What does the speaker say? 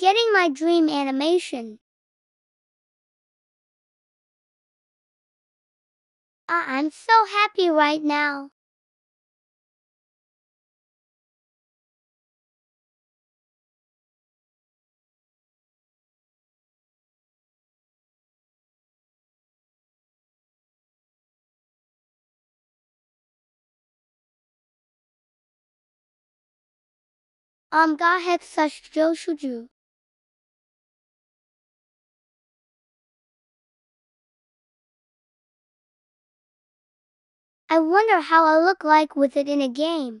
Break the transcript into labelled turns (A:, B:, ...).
A: getting my dream animation. Uh, I'm so happy right now. Amga have such jo shuju. I wonder how I look like with it in a game.